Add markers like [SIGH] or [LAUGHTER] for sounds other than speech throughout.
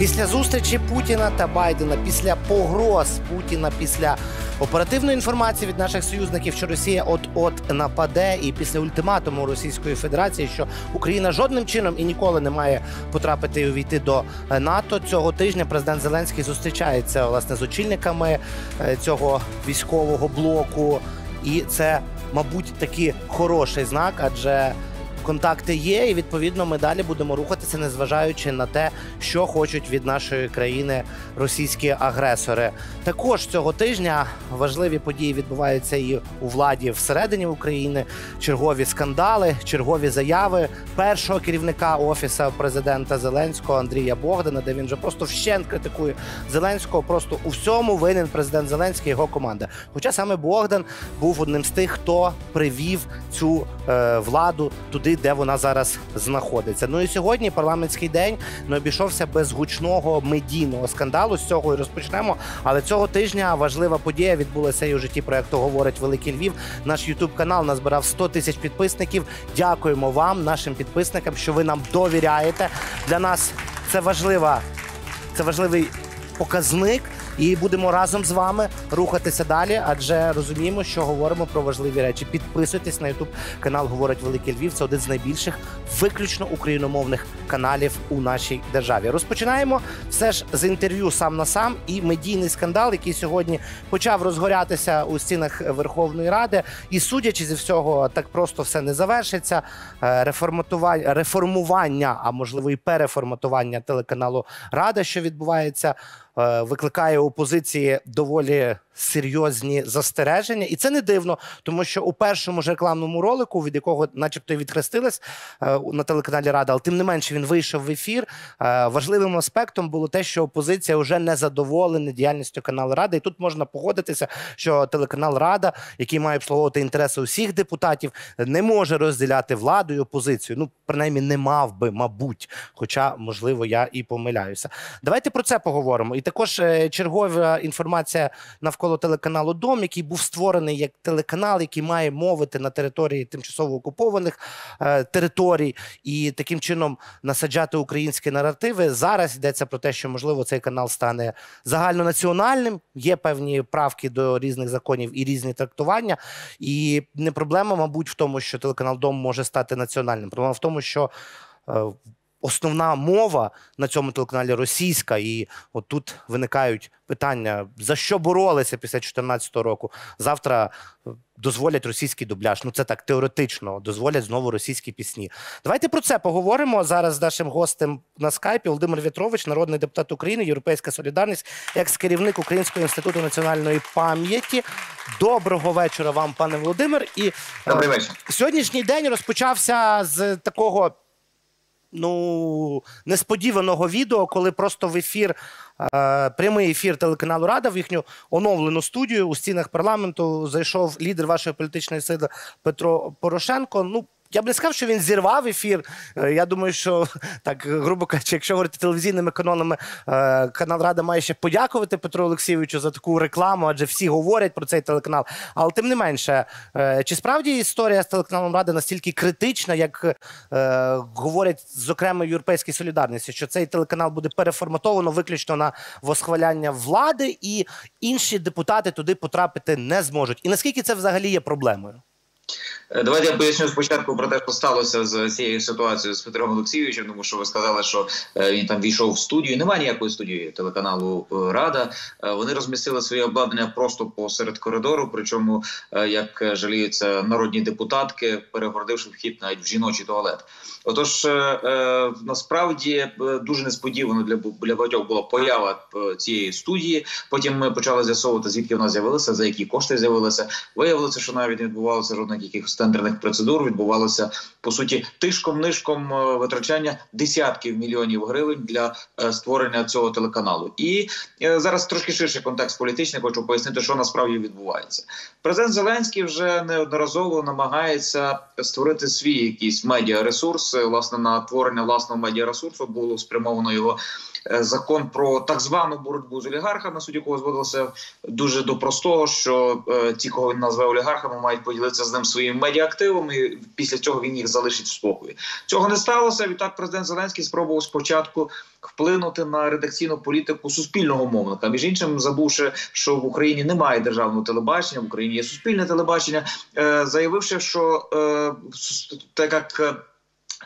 Після зустрічі Путіна та Байдена, після погроз Путіна, після оперативної інформації від наших союзників, що Росія от-от нападе, і після ультиматуму Російської Федерації, що Україна жодним чином і ніколи не має потрапити і увійти до е, НАТО. Цього тижня президент Зеленський зустрічається власне з очільниками е, цього військового блоку, і це, мабуть, таки хороший знак, адже контакти є, і відповідно ми далі будемо рухатися, незважаючи на те, що хочуть від нашої країни російські агресори. Також цього тижня важливі події відбуваються і у владі всередині України. Чергові скандали, чергові заяви першого керівника офісу президента Зеленського Андрія Богдана, де він вже просто вщент критикує Зеленського. Просто у всьому винен президент Зеленський і його команда. Хоча саме Богдан був одним з тих, хто привів цю владу туди, де вона зараз знаходиться. Ну і сьогодні парламентський день не обійшовся без гучного медійного скандалу. З цього і розпочнемо. Але цього тижня важлива подія відбулася і у житті проекту говорить Великий Львів. Наш Ютуб канал назбирав 100 тисяч підписників. Дякуємо вам, нашим підписникам, що ви нам довіряєте. Для нас це важлива, це важливий показник і будемо разом з вами рухатися далі, адже розуміємо, що говоримо про важливі речі. Підписуйтесь на Ютуб канал Говорить Великий Львів. Це один з найбільших виключно україномовних каналів у нашій державі. Розпочинаємо все ж з інтерв'ю сам на сам і медійний скандал, який сьогодні почав розгорятися у стінах Верховної Ради. І судячи зі всього, так просто все не завершиться. Е, реформатування реформування, а можливо і переформатування телеканалу Рада, що відбувається. Е, викликає у позиції доволі серйозні застереження, і це не дивно, тому що у першому ж рекламному ролику, від якого, начебто, відхрестились е, на телеканалі Рада, але тим не менше він вийшов в ефір. Е, важливим аспектом було те, що опозиція вже не задоволена діяльністю каналу Рада, і тут можна погодитися, що телеканал Рада, який має обслуговувати інтереси усіх депутатів, не може розділяти владу і опозицію. Ну принаймні не мав би, мабуть, хоча можливо я і помиляюся. Давайте про це поговоримо. І також е, чергова інформація навколо навколо телеканалу Дом, який був створений як телеканал, який має мовити на території тимчасово окупованих е, територій, і таким чином насаджати українські наративи. Зараз йдеться про те, що можливо цей канал стане загальнонаціональним. Є певні правки до різних законів і різні трактування. І не проблема, мабуть, в тому, що телеканал Дом може стати національним. Проблема в тому, що е, основна мова на цьому телеканалі російська, і от тут виникають питання: за що боролися після 2014 року? Завтра е, дозволять російський дубляж. Ну це так теоретично дозволять знову російські пісні. Давайте про це поговоримо зараз з нашим гостем на скайпі. Володимир В'ятрович, народний депутат України, Європейська Солідарність, екс-керівник Українського інституту національної пам'яті. Доброго вечора вам, пане Володимир. І е, Добрий вечір. сьогоднішній день розпочався з такого ну несподіваного відео, коли просто в ефір. Е, прямий ефір телеканалу Рада в їхню оновлену студію у стінах парламенту зайшов лідер вашої політичної сили Петро Порошенко. Ну я б не сказав, що він зірвав ефір. Е, я думаю, що [LAUGHS] так грубо кажучи, якщо говорити телевізійними канонами, е, канал Рада має ще подякувати Петру Олексійовичу за таку рекламу, адже всі говорять про цей телеканал. Але тим не менше, е, чи справді історія з телеканалом Ради настільки критична, як говорять зокрема європейській солідарності, що цей телеканал буде переформатовано виключно на восхваляння влади, і інші депутати туди потрапити не зможуть? І наскільки це взагалі є проблемою? Е, давайте я поясню спочатку про те, що сталося з цією ситуацією з Петром Олексійовичем, тому що ви сказали, що е, він там війшов в студію. Немає ніякої студії телеканалу е, Рада. Вони розмістили своє обладнання просто посеред коридору. Причому, як жаліються народні депутатки, перегородивши вхід навіть в жіночий туалет. Отож, насправді дуже несподівано для для багатьох була поява цієї студії. Потім ми почали з'ясовувати, звідки вона з'явилася, за які кошти з'явилася. Виявилося, що навіть не відбувалося жодних якихось тендерних процедур відбувалося по суті тишком нишком е, витрачання десятків мільйонів гривень для е, створення цього телеканалу. І е, зараз трошки ширший контекст політичний. Хочу пояснити, що насправді відбувається. Президент Зеленський вже неодноразово намагається створити свій якийсь медіаресурс. Власне на творення власного медіаресурсу було спрямовано його закон про так звану боротьбу з олігархами, судді якого зводилося дуже до простого, що е, ті, кого він назве олігархами, мають поділитися з ним своїми медіаактивами. і Після цього він їх залишить в спокої. Цього не сталося. Відтак президент Зеленський спробував спочатку вплинути на редакційну політику суспільного мовника. Між іншим, забувши, що в Україні немає державного телебачення, в Україні є суспільне телебачення, е, заявивши, що е, так як.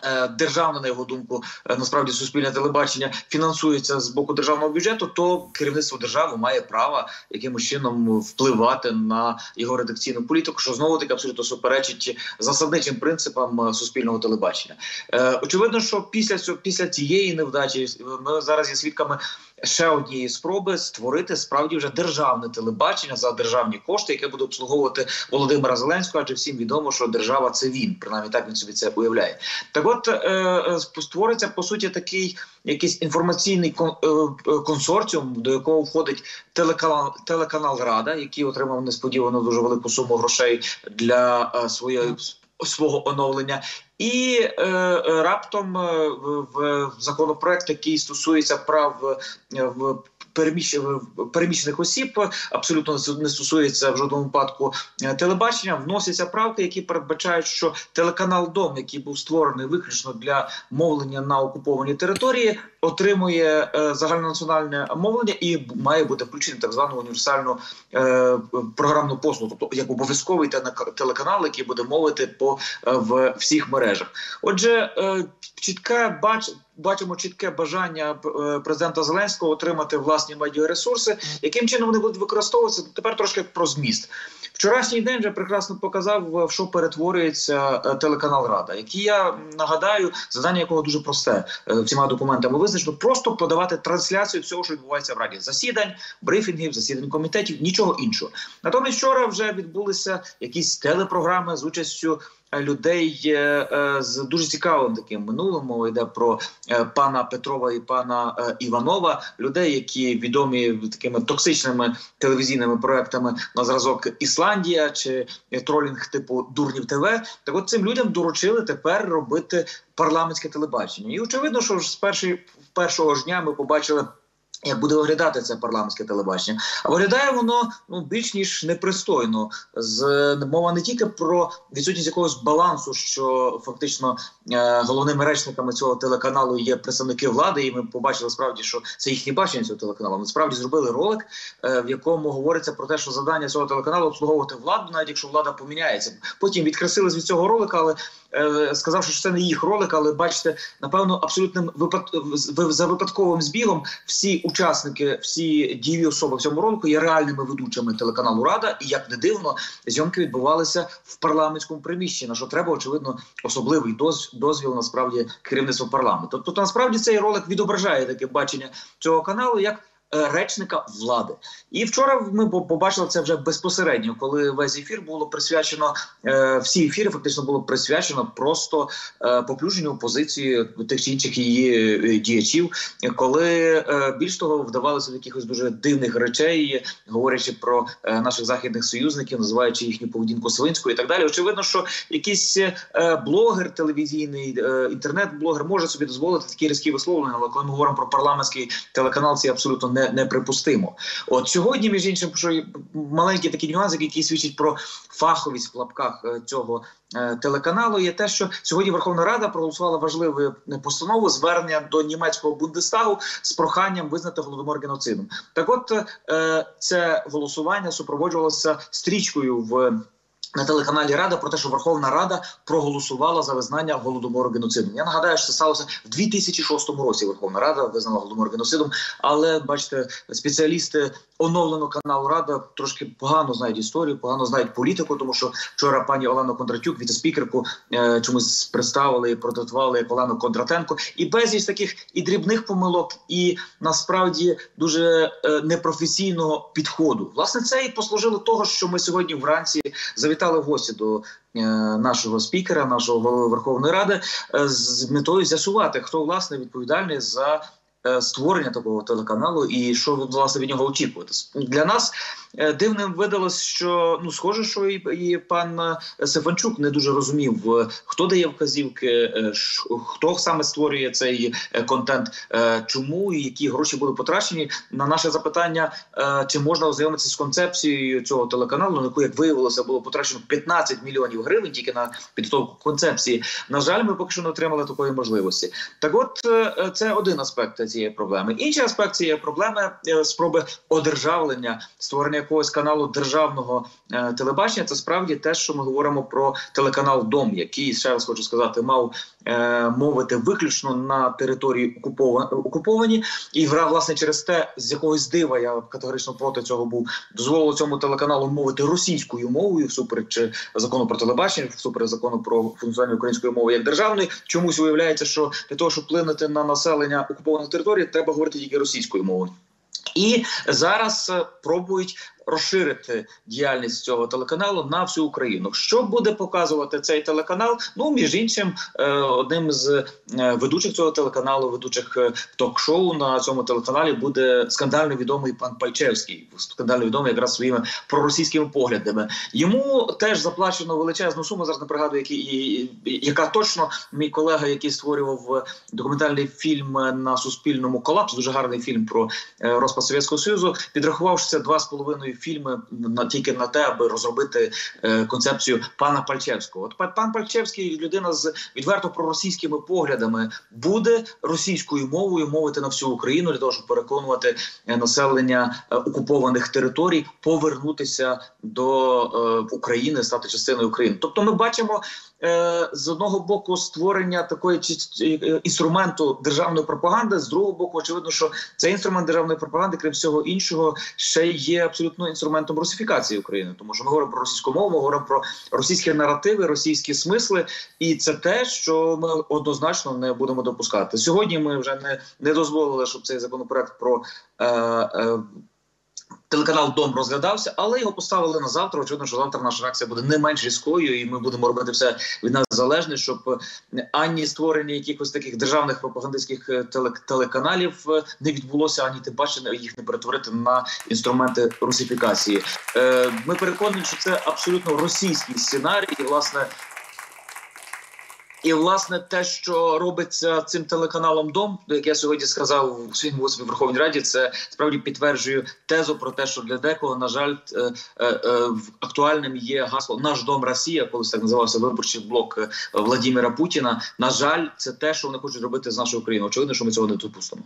Е, Державне, на його думку, е, насправді суспільне телебачення фінансується з боку державного бюджету, то керівництво держави має право якимось чином впливати на його редакційну політику, що знову таки абсолютно суперечить засадничим принципам е, суспільного телебачення. Очевидно, що після цього після цієї невдачі ми зараз є свідками ще однієї спроби створити справді вже державне телебачення за державні кошти, яке буде обслуговувати Володимира Зеленського, адже всім відомо, що держава це він, принаймні так він собі це уявляє. Так, от е, е, створиться по суті такий якийсь інформаційний е, е, консорціум, до якого входить телеканал телеканал Рада, який отримав несподівано дуже велику суму грошей для своєї свого оновлення. І е, раптом е, в, в законопроект, який стосується прав е, в переміщених осіб, абсолютно не стосується в жодному випадку е, телебачення. Вносяться правки, які передбачають, що телеканал Дом, який був створений виключно для мовлення на окупованій території, отримує е, загальнонаціональне мовлення і має бути включений так звану універсальну е, програмну послугу, тобто як обов'язковий телеканал, який буде мовити по в всіх мережах. Отже, чітке бач. Бачимо чітке бажання е, президента Зеленського отримати власні медіаресурси. Яким чином вони будуть використовуватися? Тепер трошки про зміст. Вчорашній день вже прекрасно показав, в що перетворюється е, телеканал Рада, який я нагадаю, завдання якого дуже просте е, всіма документами визначено, просто подавати трансляцію всього, що відбувається в раді засідань, брифінгів, засідань комітетів, нічого іншого. Натомість вчора вже відбулися якісь телепрограми з участю. е, Людей е, е, з дуже цікавим таким минулим мова йде про е, пана Петрова і пана е, Іванова, людей, які відомі такими токсичними телевізійними проектами на зразок Ісландія чи е, тролінг типу Дурнів ТВ. Так от цим людям доручили тепер робити парламентське телебачення. І очевидно, що ж з першої першого ж дня ми побачили. Як буде виглядати це парламентське телебачення? А виглядає воно ну більш ніж непристойно. З мова не тільки про відсутність якогось балансу, що фактично е, головними речниками цього телеканалу є представники влади, і ми побачили справді, що це їхнє бачення цього телеканалу. Ми справді зробили ролик, е, в якому говориться про те, що завдання цього телеканалу обслуговувати владу, навіть якщо влада поміняється. Потім відкресили від цього ролика, але е, сказавши, що це не їх ролик, але бачите, напевно, абсолютним випад... за випадковим збігом всі учасники, всі дієві особи в цьому ролику є реальними ведучими телеканалу Рада. І як не дивно, зйомки відбувалися в парламентському приміщенні. На що треба, очевидно, особливий доз... дозвіл насправді керівництва парламенту. Тобто, насправді цей ролик відображає таке бачення цього каналу як. Е, Речника влади, і вчора ми побачили це вже безпосередньо, коли весь ефір було присвячено е, всі ефіри, фактично було присвячено просто е, поплюженню опозиції тих чи інших її діячів, коли більш того вдавалося до якихось дуже дивних речей, говорячи про наших західних союзників, називаючи їхню поведінку свинською і так далі. Очевидно, що якийсь блогер телевізійний, інтернет-блогер може собі дозволити такі різкі висловлення, але коли ми говоримо про парламентський телеканал, це абсолютно не, неприпустимо. От сьогодні, між іншим, що маленький такий нюанс, який свідчить про фаховість в лапках е, цього е, телеканалу, є те, що сьогодні Верховна Рада проголосувала важливу е, постанову звернення до німецького Бундестагу з проханням визнати голодомор геноцидом. Так, от це голосування супроводжувалося стрічкою в. На телеканалі Рада про те, що Верховна Рада проголосувала за визнання голодомору геноцидом. Я нагадаю, що це сталося в 2006 році. Верховна Рада визнала голодомор геноцидом. Але бачите, спеціалісти оновленого каналу Рада трошки погано знають історію, погано знають політику, тому що вчора пані Олену Кондратюк, віце-спікерку, е, чомусь представили і прототували як Олену Кондратенко, і безліч таких і дрібних помилок, і насправді дуже е, непрофесійного підходу. Власне, це і послужило того, що ми сьогодні вранці завітали в гості до е, нашого спікера, нашого голови Верховної Ради, е, з метою з'ясувати, хто власне відповідальний за створення такого телеканалу і що ви власне від нього очікувати. Для нас е, дивним видалось, що ну схоже, що і, і пан е, Сефанчук не дуже розумів, е, хто дає вказівки, е, хто саме створює цей е, контент, е, чому і які гроші були потрачені. На наше запитання, е, чи можна ознайомитися з концепцією цього телеканалу, на яку як виявилося, було потрачено 15 мільйонів гривень тільки на підготовку концепції. На жаль, ми поки що не отримали такої можливості. Так, от е, е, це один аспект цієї проблеми. Інший аспект цієї проблеми е, спроби одержавлення, створення якогось каналу державного е, телебачення. Це справді те, що ми говоримо про телеканал Дом, який ще раз хочу сказати, мав е, мовити виключно на території окупова- окуповані, і гра власне через те, з якогось дива я категорично проти цього був, дозволило цьому телеканалу мовити російською мовою, всупереч е, закону про телебачення, всупереч закону про функціонування української мови як державної. Чомусь виявляється, що для того, щоб вплинути на населення окупованих територій, треба говорити тільки російською мовою. І зараз е, пробують розширити діяльність цього телеканалу на всю Україну. Що буде показувати цей телеканал? Ну між іншим, е, одним з е, ведучих цього телеканалу, ведучих е, ток-шоу на цьому телеканалі буде скандально відомий пан Пальчевський, скандально відомий якраз своїми проросійськими поглядами. Йому теж заплачено величезну суму. Зараз не пригадую, які, і- яка точно мій колега, який створював документальний фільм на суспільному колапс, дуже гарний фільм про розпад Совєтського Союзу, підрахував, що це два з половиною фільми на тільки на те, аби розробити е, концепцію пана Пальчевського. От пан Пальчевський, людина з відверто проросійськими поглядами, буде російською мовою мовити на всю Україну для того, щоб переконувати е, населення е, окупованих територій повернутися до е, України, стати частиною України. Тобто, ми бачимо е, з одного боку створення такої інструменту державної пропаганди, з другого боку, очевидно, що цей інструмент державної пропаганди, крім всього іншого, ще є абсолютно інструментом русифікації України, тому що ми говоримо про російську мову, ми говоримо про російські наративи, російські смисли, і це те, що ми однозначно не будемо допускати. Сьогодні ми вже не, не дозволили, щоб цей законопроект про. Е, е, Телеканал Дом розглядався, але його поставили на завтра. Очевидно, що завтра наша реакція буде не менш різкою, і ми будемо робити все від нас залежне, щоб е, ані створення якихось таких державних пропагандистських е, телеканалів е, не відбулося, ані тим паче їх не перетворити на інструменти русифікації. Ми переконані, що це абсолютно російський сценарій, і власне. І власне те, що робиться цим телеканалом Дом, як я сьогодні сказав у своїм виступі в Верховній Раді, це справді підтверджує тезу про те, що для декого, на жаль, е, е, актуальним є гасло Наш дом Росія, колись так називався виборчий блок е, Владимира Путіна. На жаль, це те, що вони хочуть робити з нашою Україною. Очевидно, що ми цього не допустимо.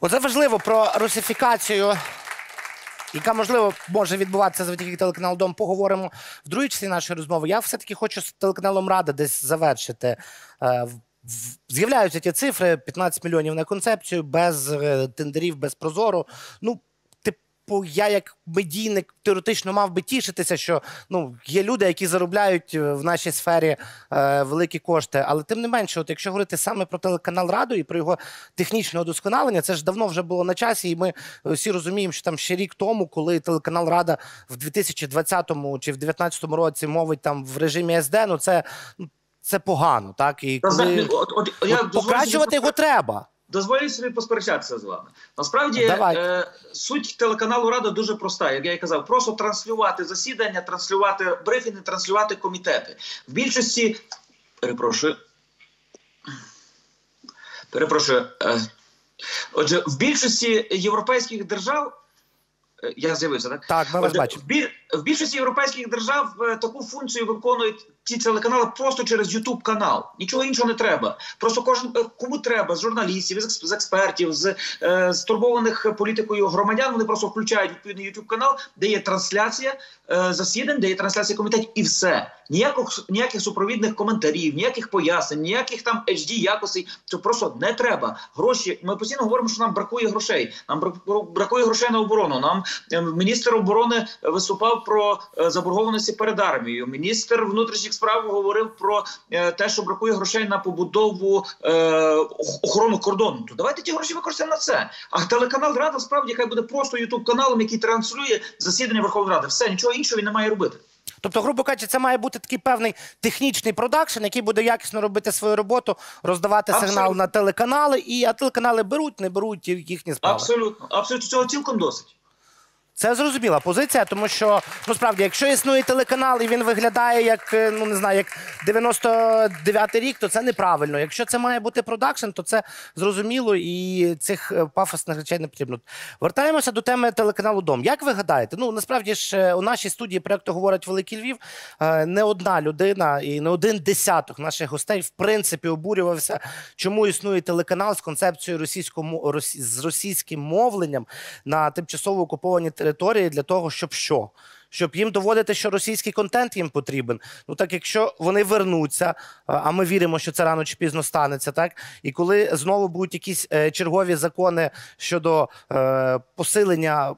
Оце важливо про русифікацію, яка можливо може відбуватися завдяки телеканалу Дом. Поговоримо в другій частині нашої розмови. Я все-таки хочу з телеканалом Рада десь завершити. Е, З'являються ті цифри: 15 мільйонів на концепцію, без е, тендерів, без прозору. Ну, типу, я як медійник теоретично мав би тішитися, що ну є люди, які заробляють е, в нашій сфері е, великі кошти. Але тим не менше, от якщо говорити саме про телеканал Раду і про його технічне удосконалення, це ж давно вже було на часі, і ми всі розуміємо, що там ще рік тому, коли телеканал Рада в 2020 чи в 2019 році мовить там в режимі СД, ну це. ну, Це погано, так і коли от, от, я от дозволю покращувати його треба. Дозволю собі посперечатися з вами. Насправді е, суть телеканалу Рада дуже проста. Як я і казав, просто транслювати засідання, транслювати брифінги, транслювати комітети. В більшості перепрошую. Перепрошую. Е, отже, в більшості європейських держав. Е, Я з'явився, так? Так, ми вас бачимо. В, більшості європейських держав е, таку функцію виконують ці телеканали просто через youtube канал. Нічого іншого не треба. Просто кожен е, кому треба з журналістів, з, експертів, з е, стурбованих політикою громадян. Вони просто включають відповідний youtube канал, де є трансляція е, засідань, де є трансляція комітетів, і все. Ніяких ніяких супровідних коментарів, ніяких пояснень, ніяких там HD якостей. Це просто не треба. Гроші. Ми постійно говоримо, що нам бракує грошей. Нам брак- бракує грошей на оборону. Нам е, міністр оборони виступав про е, заборгованості перед армією. Міністр внутрішніх справ говорив про е, те, що бракує грошей на побудову е, охорону кордону. То давайте ті гроші використаємо на це. А телеканал Рада справді хай буде просто ютуб каналом, який транслює засідання Верховної Ради. Все нічого іншого він не має робити. Тобто, грубо кажучи, це має бути такий певний технічний продакшн, який буде якісно робити свою роботу, роздавати Абсолютно. сигнал на телеканали, і а телеканали беруть, не беруть їхні справи. Абсолютно, абсолютно цього цілком досить. Це зрозуміла позиція, тому що ну справді, якщо існує телеканал і він виглядає як е, ну не знаю, як 99-й рік, то це неправильно. Якщо це має бути продакшн, то це зрозуміло і цих е, пафосних речей не потрібно. Вертаємося до теми телеканалу Дом. Як ви гадаєте? Ну насправді ж е, у нашій студії проекту говорить Великий Львів. Не одна людина і не один десяток наших гостей в принципі обурювався, чому існує телеканал з концепцією російського мо- з російським мовленням на тимчасово окупованій території для того, щоб що? Щоб їм доводити, що російський контент їм потрібен. Ну так якщо вони вернуться, а а ми віримо, що це рано чи пізно станеться, так і коли знову будуть якісь е, чергові закони щодо е, посилення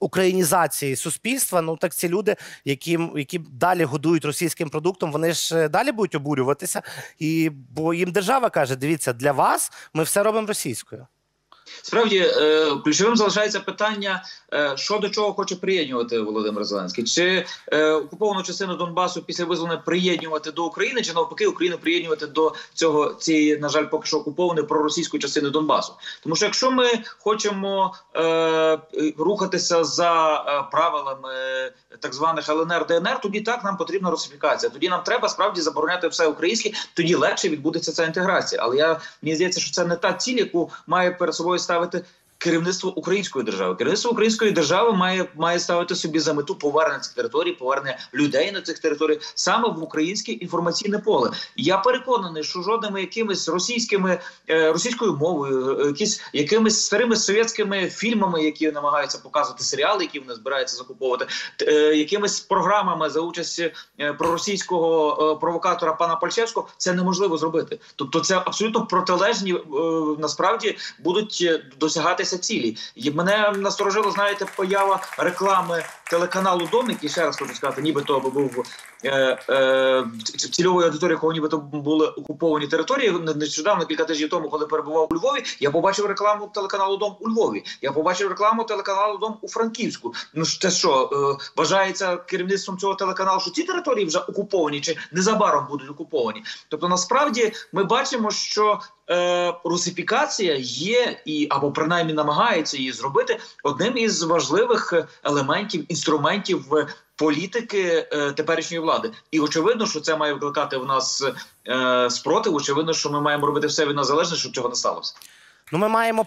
українізації суспільства, ну так ці люди, які, які далі годують російським продуктом, вони ж е, далі будуть обурюватися. І бо їм держава каже: дивіться, для вас ми все робимо російською. Справді е, ключовим залишається питання, е, що до чого хоче приєднувати Володимир Зеленський, чи е, окуповану частину Донбасу після визволення приєднувати до України, чи навпаки Україну приєднувати до цього цієї, на жаль, поки що окупованої проросійської частини Донбасу. Тому що якщо ми хочемо рухатися за правилами так званих ЛНР ДНР, тоді так нам потрібна русифікація. Тоді нам треба справді забороняти все українське, тоді легше відбудеться ця інтеграція. Але я мені здається, що це не та ціль, яку має перед собою ставити. Керівництво української держави, керівництво української держави має має ставити собі за мету повернення цих територій, повернення людей на цих територіях саме в українське інформаційне поле. Я переконаний, що жодними якимись російськими е, російською мовою, е, якісь якимись старими совєтськими фільмами, які намагаються показувати серіали, які вони збираються закуповувати, е, якимись програмами за участі проросійського провокатора пана Пальчевського, це неможливо зробити. Тобто, це абсолютно протилежні насправді будуть е, досягатися цілі. І мене насторожило, знаєте, поява реклами телеканалу Дом, який ще раз хочу сказати, нібито був е, е, цільовою аудиторією, кого нібито були окуповані території. Нещодавно кілька тижнів тому, коли перебував у Львові, я побачив рекламу телеканалу Дом у Львові. Я побачив рекламу телеканалу Дом у Франківську. Ну це що е, вважається керівництвом цього телеканалу, що ці території вже окуповані чи незабаром будуть окуповані? Тобто, насправді ми бачимо, що е, русифікація є і або принаймні намагається її зробити одним із важливих елементів інструментів політики е, теперішньої влади. І очевидно, що це має викликати в нас е, спротив. Очевидно, що ми маємо робити все від нас залежне, щоб цього не сталося. Ну, ми маємо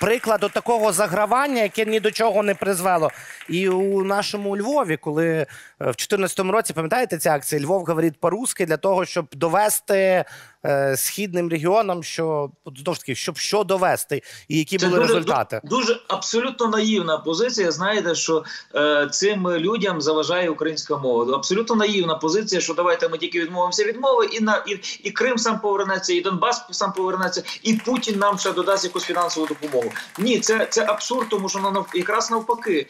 приклад от такого загравання, яке ні до чого не призвело. І у нашому Львові, коли е, в 2014 році, пам'ятаєте ця акція Львов говорить по-русски для того, щоб довести е, східним регіонам, що знову ж таки, щоб що довести, і які були дуже, результати. Дуже, дуже абсолютно наївна позиція. Знаєте, що е, цим людям заважає українська мова. Абсолютно наївна позиція, що давайте ми тільки відмовимося від мови, і на і, і Крим сам повернеться, і Донбас сам повернеться, і Путін нам ще додасть якусь фінансову допомогу. Ні, це, це абсурд, тому що нав- якраз навпаки,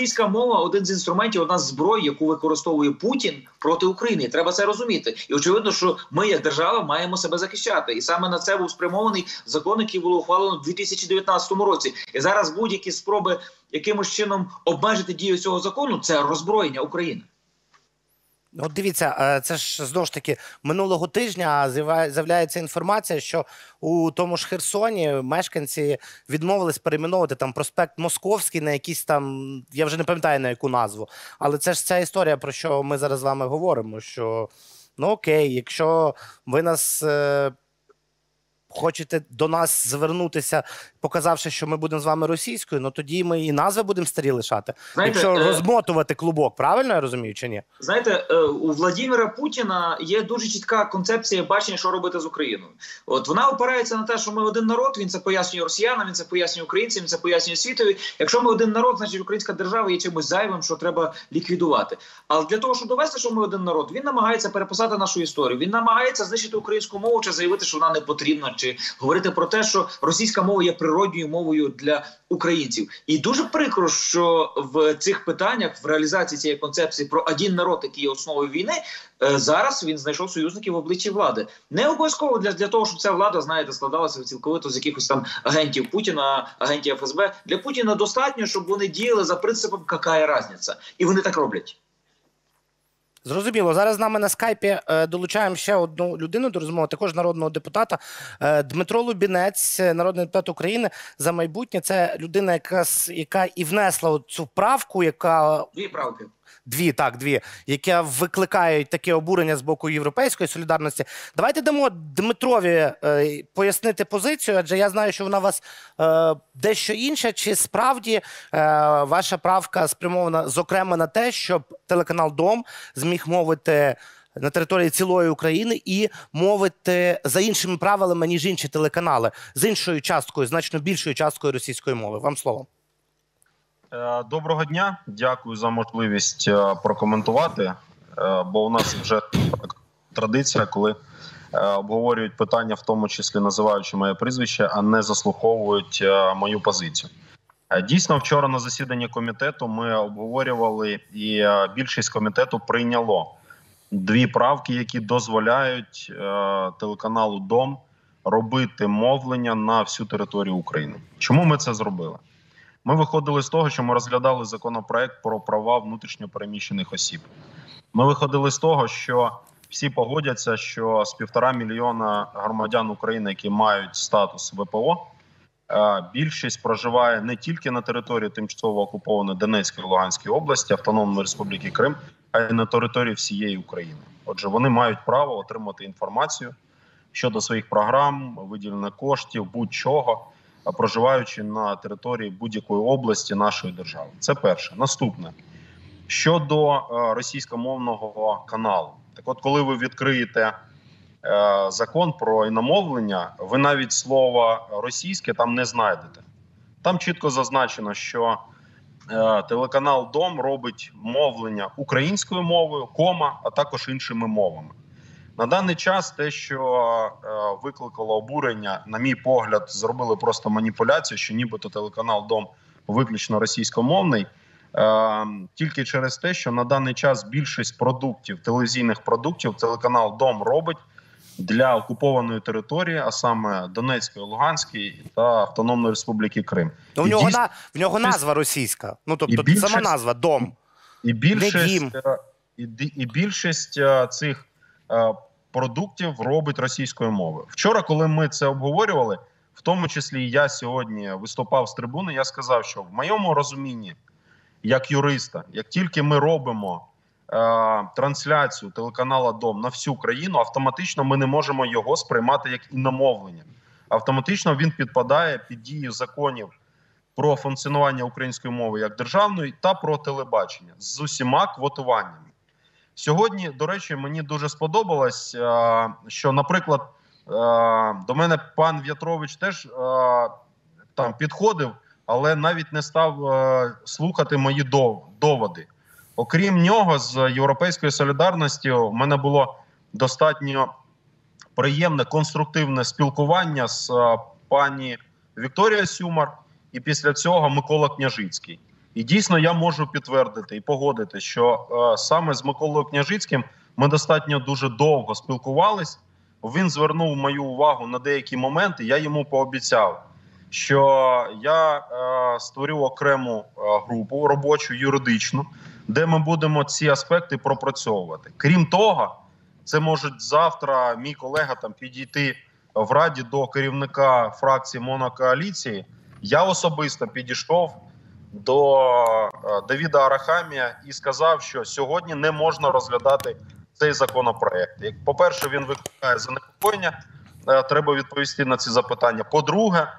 російська мова один з інструментів, одна з зброї, яку використовує Путін проти України. Треба це розуміти. І очевидно, що ми, як держава, маємо себе захищати. І саме на це був спрямований закон, який було ухвалено у 2019 році. І зараз будь-які спроби якимось чином обмежити дію цього закону це роззброєння України. От дивіться, е, це ж знову ж таки минулого тижня з'являється інформація, що у тому ж Херсоні мешканці відмовились перейменовувати там проспект Московський на якийсь там, я вже не пам'ятаю на яку назву. Але це ж ця історія, про що ми зараз з вами говоримо. Що ну окей, якщо ви нас. е, Хочете до нас звернутися, показавши, що ми будемо з вами російською, ну тоді ми і назви будемо старі лишати. Знаєте, Якщо е, розмотувати клубок, правильно я розумію чи ні? Знаєте, е, у Владіміра Путіна є дуже чітка концепція бачення, що робити з Україною. От вона опирається на те, що ми один народ. Він це пояснює росіянам, він це пояснює українцям, він це пояснює світові. Якщо ми один народ, значить українська держава є чимось зайвим, що треба ліквідувати. Але для того, щоб довести, що ми один народ, він намагається переписати нашу історію. Він намагається знищити українську мову чи заявити, що вона не потрібна, чи говорити про те, що російська мова є природньою мовою для українців. І дуже прикро, що в цих питаннях в реалізації цієї концепції про один народ, який є основою війни, е, зараз він знайшов союзників в обличчі влади. Не обов'язково для, для того, щоб ця влада, знаєте, складалася цілковито з якихось там агентів Путіна, агентів ФСБ. Для Путіна достатньо, щоб вони діяли за принципом «какая разниця», і вони так роблять. Зрозуміло. Зараз з нами на скайпі е, долучаємо ще одну людину до розмови, також народного депутата Е, Дмитро Лубінець, е, народний депутат України за майбутнє. Це людина, яка, яка і внесла цю правку, яка Дві правки. Дві, так, дві, які викликають таке обурення з боку європейської солідарності. Давайте дамо Дмитрові е, пояснити позицію, адже я знаю, що вона у вас е, дещо інша. Чи справді е, ваша правка спрямована зокрема на те, щоб телеканал Дом зміг мовити на території цілої України і мовити за іншими правилами, ніж інші телеканали, з іншою часткою, значно більшою часткою російської мови? Вам слово. Е, Доброго дня, дякую за можливість е, прокоментувати. е, Бо у нас вже традиція, коли обговорюють питання, в тому числі називаючи моє прізвище, а не заслуховують мою позицію. Дійсно, вчора на засіданні комітету ми обговорювали, і більшість комітету прийняло дві правки, які дозволяють телеканалу Дом робити мовлення на всю територію України. Чому ми це зробили? Ми виходили з того, що ми розглядали законопроект про права внутрішньопереміщених осіб. Ми виходили з того, що всі погодяться, що з півтора мільйона громадян України, які мають статус ВПО, е, більшість проживає не тільки на території тимчасово окупованої Донецької Луганської області, Автономної Республіки Крим, а й на території всієї України. Отже, вони мають право отримати інформацію щодо своїх програм, виділення коштів, будь-чого проживаючи на території будь-якої області нашої держави. Це перше. Наступне щодо е, російськомовного каналу, так от, коли ви відкриєте е, закон про іномовлення, ви навіть слово російське там не знайдете. Там чітко зазначено, що е, телеканал Дом робить мовлення українською мовою, кома, а також іншими мовами. На даний час те, що е, викликало обурення, на мій погляд, зробили просто маніпуляцію, що нібито телеканал Дом виключно російськомовний, е, тільки через те, що на даний час більшість продуктів, телевізійних продуктів, телеканал Дом робить для окупованої території, а саме Донецької, Луганської та Автономної Республіки Крим. Ну, в нього дійсно- на в нього назва російська. Ну тобто, більшість- сама назва дом. І більшість, дім. е, і, і більшість цих продуктів робить російською мовою. Вчора, коли ми це обговорювали, в тому числі я сьогодні виступав з трибуни, я сказав, що в моєму розумінні, як юриста, як тільки ми робимо е, трансляцію телеканала Дом на всю країну, автоматично ми не можемо його сприймати як іномовлення. Автоматично він підпадає під дію законів про функціонування української мови як державної та про телебачення з усіма квотуваннями. Сьогодні, до речі, мені дуже сподобалось, е, що, наприклад, е, до мене пан В'ятрович теж е, там підходив, але навіть не став слухати мої доводи. Окрім нього, з Європейської солідарності в мене було достатньо приємне конструктивне спілкування з пані Вікторією Сюмар, і після цього Микола Княжицький. І дійсно я можу підтвердити і погодити, що е, саме з Миколою Княжицьким ми достатньо дуже довго спілкувались. Він звернув мою увагу на деякі моменти. Я йому пообіцяв, що я е, створю окрему е, групу робочу юридичну, де ми будемо ці аспекти пропрацьовувати. Крім того, це може завтра мій колега там підійти в раді до керівника фракції монокоаліції. Я особисто підійшов до е, Давіда Арахамія і сказав, що сьогодні не можна розглядати цей законопроект. Як по-перше, він викликає занепокоєння. е, Треба відповісти на ці запитання. По-друге,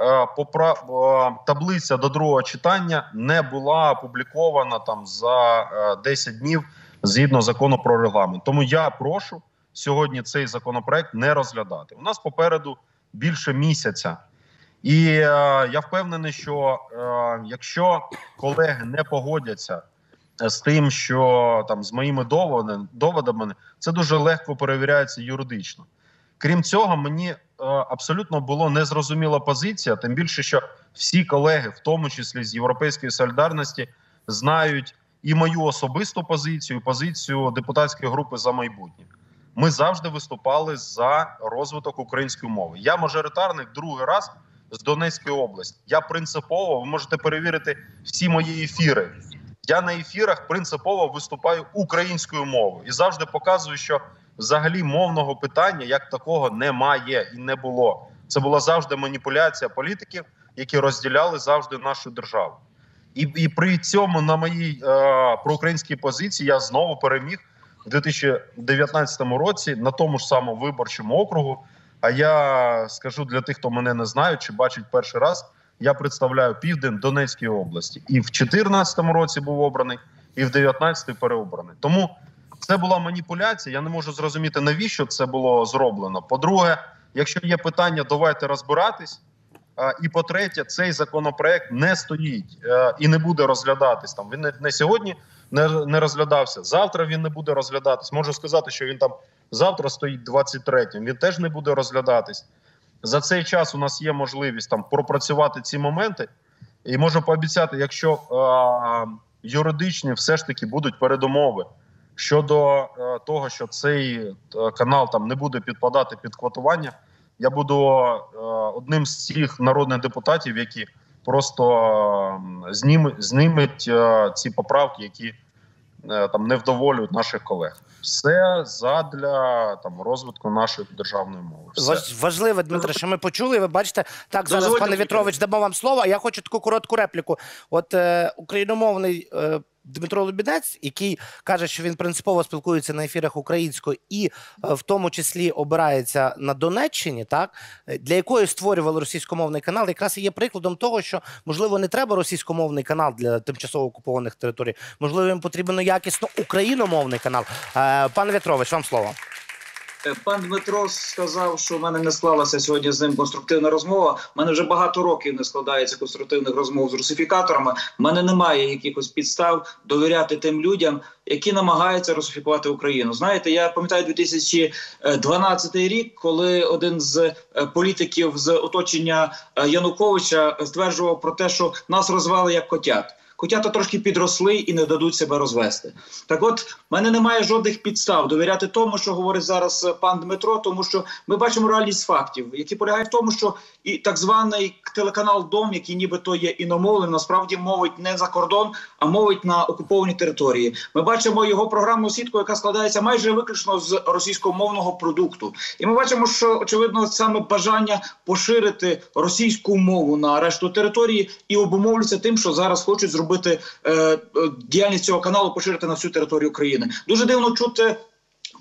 е, попра- таблиця до другого читання не була опублікована там за е, 10 днів згідно закону про регламент. Тому я прошу сьогодні цей законопроект не розглядати. У нас попереду більше місяця. І е, я впевнений, що е, якщо колеги не погодяться е, з тим, що там з моїми доводами, доводами, це дуже легко перевіряється юридично. Крім цього, мені е, абсолютно було незрозуміла позиція, тим більше, що всі колеги, в тому числі з Європейської солідарності, знають і мою особисту позицію, і позицію депутатської групи за майбутнє. Ми завжди виступали за розвиток української мови. Я мажоритарник другий раз з Донецької області. Я принципово, ви можете перевірити всі мої ефіри Я на ефірах принципово виступаю українською мовою і завжди показую, що взагалі мовного питання як такого немає і не було. Це була завжди маніпуляція політиків, які розділяли завжди нашу державу. І, і при цьому на моїй е, проукраїнській позиції я знову переміг в 2019 році на тому ж самому виборчому округу. А я скажу для тих, хто мене не знає чи бачить перший раз. Я представляю південь Донецької області, і в 2014 році був обраний, і в 2019 переобраний. Тому це була маніпуляція. Я не можу зрозуміти, навіщо це було зроблено. По-друге, якщо є питання, давайте розбиратись. І по-третє, цей законопроект не стоїть е, і не буде розглядатись. Там він не, не сьогодні не, не розглядався. Завтра він не буде розглядатись. Можу сказати, що він там завтра стоїть 23-м. Він теж не буде розглядатись. За цей час у нас є можливість там пропрацювати ці моменти, і можу пообіцяти, якщо е, юридичні все ж таки будуть передумови щодо е, того, що цей е, канал там не буде підпадати під квотування, я буду е, одним з цих народних депутатів, які просто е, знімуть, знімуть е, ці поправки, які там не вдоволюють наших колег. Все задля там розвитку нашої державної мови. Все. Важливе, Дмитро, що ми почули. Ви бачите, так зараз, Дозвольте, пане Вітрович, дамо вам слово. Я хочу таку коротку репліку. От е, україномовний е, Дмитро Лубінець, який каже, що він принципово спілкується на ефірах українською і е, в тому числі обирається на Донеччині, так для якої створювали російськомовний канал, якраз і є прикладом того, що можливо не треба російськомовний канал для тимчасово окупованих територій. Можливо, їм потрібен якісно україномовний канал. Е, пане В'ятрович, вам слово. Е, Пан Дмитро сказав, що в мене не склалася сьогодні з ним конструктивна розмова. У мене вже багато років не складається конструктивних розмов з русифікаторами. У мене немає якихось підстав довіряти тим людям, які намагаються русифікувати Україну. Знаєте, я пам'ятаю 2012 рік, коли один з е, політиків з оточення е, Януковича стверджував про те, що нас розвали як котят. Котята трошки підросли і не дадуть себе розвести. Так, от в мене немає жодних підстав довіряти тому, що говорить зараз е, пан Дмитро, тому що ми бачимо реальність фактів, які полягають в тому, що і так званий телеканал Дом, який нібито є іномовним, насправді мовить не за кордон, а мовить на окупованій території. Ми бачимо його програмну сітку, яка складається майже виключно з російськомовного продукту. І ми бачимо, що очевидно саме бажання поширити російську мову на решту території і обумовлюється тим, що зараз хочуть зробити е, е, діяльність цього каналу поширити на всю територію України. Дуже дивно чути.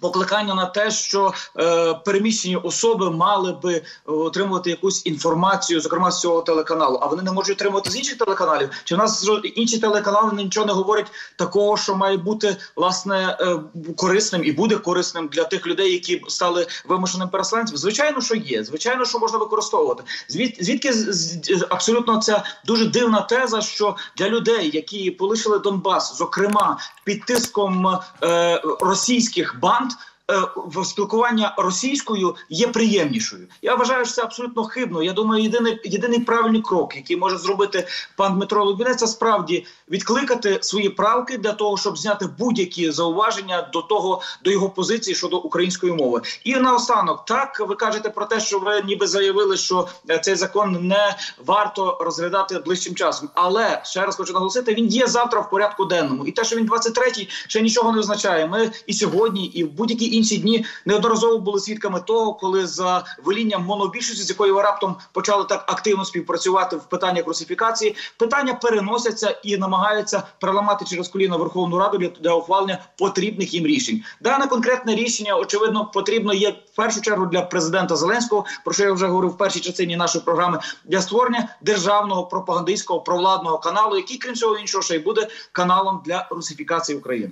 Покликання на те, що е, переміщені особи мали би отримувати якусь інформацію, зокрема з цього телеканалу, а вони не можуть отримувати з інших телеканалів. Чи в нас інші телеканали нічого не говорять такого, що має бути власне е, корисним і буде корисним для тих людей, які стали вимушеним переселенцем? Звичайно, що є. Звичайно, що можна використовувати. Звід, звідки з- з- абсолютно ця дуже дивна теза, що для людей, які полишили Донбас, зокрема під тиском е, російських банд. Е, в спілкування російською є приємнішою. Я вважаю, що це абсолютно хибно. Я думаю, єдиний єдиний правильний крок, який може зробити пан Дмитро Лубінець, це справді відкликати свої правки для того, щоб зняти будь-які зауваження до того до його позиції щодо української мови. І наостанок, так ви кажете про те, що ви ніби заявили, що е, цей закон не варто розглядати ближчим часом. Але ще раз хочу наголосити, він є завтра в порядку денному, і те, що він 23-й, ще нічого не означає. Ми і сьогодні, і в будь-які інші дні неодноразово були свідками того, коли за велінням монобільшості, з якою ви раптом почали так активно співпрацювати в питаннях русифікації, питання переносяться і намагаються переламати через коліна Верховну Раду для, для ухвалення потрібних їм рішень. Дане конкретне рішення, очевидно, потрібно є в першу чергу для президента Зеленського, про що я вже говорив в першій частині нашої програми, для створення державного пропагандистського провладного каналу, який, крім всього іншого, ще й буде каналом для русифікації України.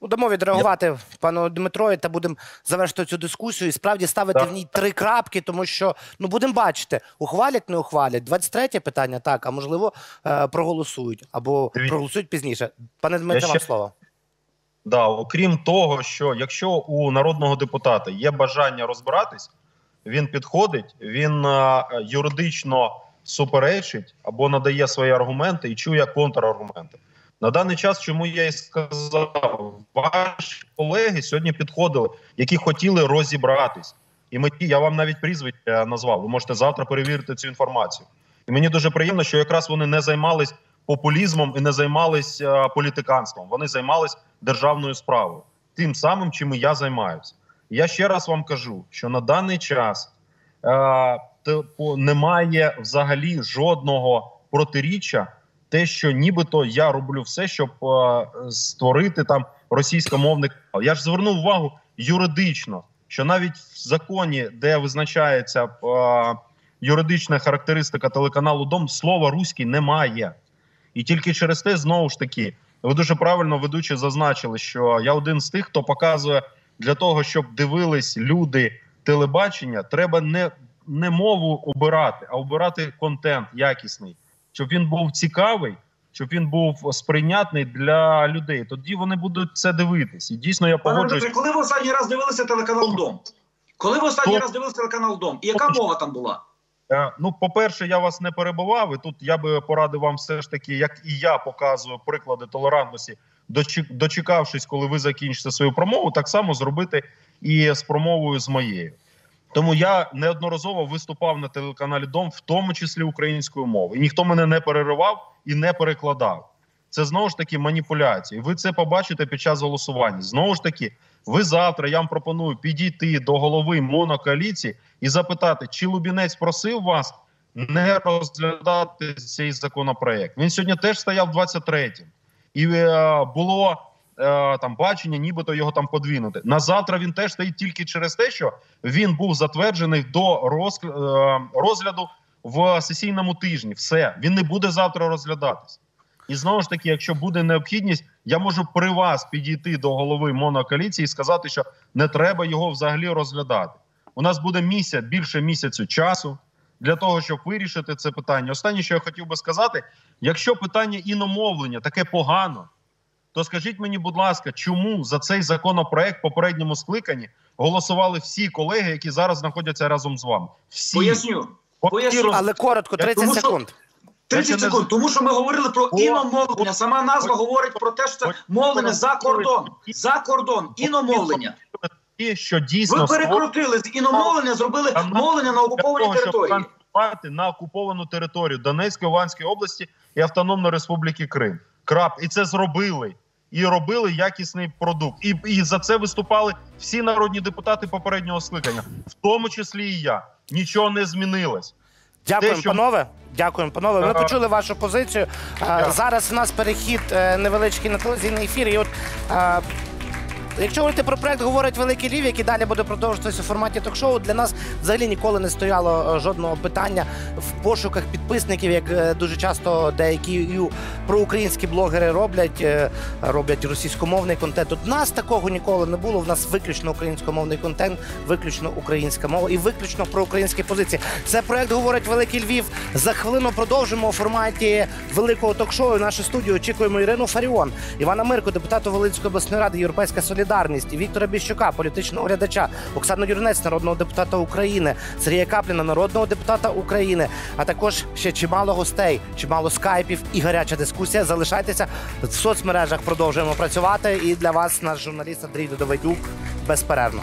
Ну, дамо відреагувати пану Дмитрові та будемо завершити цю дискусію і справді ставити Так. в ній три крапки, тому що ну будемо бачити, ухвалять, не ухвалять. 23 питання, так, а можливо, е, проголосують або Дивіться. проголосують пізніше. Пане Дмитро, Я вам ще- слово. Да, окрім того, що якщо у народного депутата є бажання розбиратись, він підходить, він е, юридично суперечить або надає свої аргументи і чує контраргументи. На даний час, чому я і сказав, ваші колеги сьогодні підходили, які хотіли розібратись. І ми я вам навіть прізвище назвав. Ви можете завтра перевірити цю інформацію. І мені дуже приємно, що якраз вони не займались популізмом і не займались е, політиканством. Вони займались державною справою, тим самим, чим і я займаюся. Я ще раз вам кажу, що на даний час е, типу, немає взагалі жодного протиріччя, те, що нібито я роблю все, щоб е, створити там російськомовний канал. Я ж звернув увагу юридично, що навіть в законі, де визначається е, юридична характеристика телеканалу Дом, слова руський немає. І тільки через те, знову ж таки, ви дуже правильно ведучі зазначили, що я один з тих, хто показує для того, щоб дивились люди телебачення, треба не, не мову обирати, а обирати контент якісний, щоб він був цікавий, щоб він був сприйнятний для людей. Тоді вони будуть це дивитись. І дійсно я погоджуюсь. Коли ви останній раз дивилися телеканал Дом? Коли ви останній Хто? раз дивилися телеканал Дом? І яка мова там була? Е, Ну, по-перше, я вас не перебував. І тут я би порадив вам все ж таки, як і я показую приклади толерантності, дочекавшись, коли ви закінчите свою промову, так само зробити і з промовою з моєю. Тому я неодноразово виступав на телеканалі Дом, в тому числі українською мовою. Ніхто мене не переривав і не перекладав. Це знову ж таки маніпуляції. Ви це побачите під час голосування. Знову ж таки, ви завтра я вам пропоную підійти до голови монокоаліції і запитати, чи Лубінець просив вас не розглядати цей законопроект. Він сьогодні теж стояв 23-м. І е, було там бачення, нібито його там подвинути. На завтра він теж стоїть тільки через те, що він був затверджений до е, розгляду в сесійному тижні. Все, він не буде завтра розглядатись. І знову ж таки, якщо буде необхідність, я можу при вас підійти до голови монокоаліції і сказати, що не треба його взагалі розглядати. У нас буде місяць більше місяцю часу для того, щоб вирішити це питання. Останнє, що я хотів би сказати, якщо питання іномовлення таке погано, то скажіть мені, будь ласка, чому за цей законопроект попередньому скликанні голосували всі колеги, які зараз знаходяться разом з вами? Всі Поясню. Поясню. роз- Але коротко, Я 30 тому що- секунд. 30 Я ще не- секунд, тому що ми говорили про іномовлення. Сама назва говорить про те, що це мовлення за кордон. За кордон, іномовлення. що дійсно Ви перекрутили з іномовлення, зробили мовлення на окупованій території. на окуповану територію Донецької Луганської області і Автономної Республіки Крим. Крап, і це зробили. І робили якісний продукт. І, і за це виступали всі народні депутати попереднього скликання, в тому числі і я. Нічого не змінилось. Дякуємо, що- панове. Дякуємо, панове. Ми почули вашу позицію. Дякую. Зараз у нас перехід е, невеличкий на телевізійний ефір. І от е, Якщо говорити про проект говорить Великий Львів, який далі буде продовжуватися у форматі ток-шоу, для нас взагалі ніколи не стояло е, жодного питання в пошуках підписників, як е, дуже часто деякі проукраїнські блогери роблять, е, роблять російськомовний контент. От нас такого ніколи не було. В нас виключно українськомовний контент, виключно українська мова і виключно проукраїнські позиції. Це проект говорить Великий Львів. За хвилину продовжимо у форматі великого ток-шоу. Нашу студію очікуємо Ірину Фаріон, Івана Мирку, депутату Волинської обласної ради, Європейська Солідарність, Віктора Біщука, політичного глядача, Оксану Юрнець, народного депутата України, Сергія Капліна, народного депутата України, а також ще чимало гостей, чимало скайпів і гаряча дискусія. Залишайтеся в соцмережах. Продовжуємо працювати. І для вас наш журналіст Андрій Додовидюк безперервно.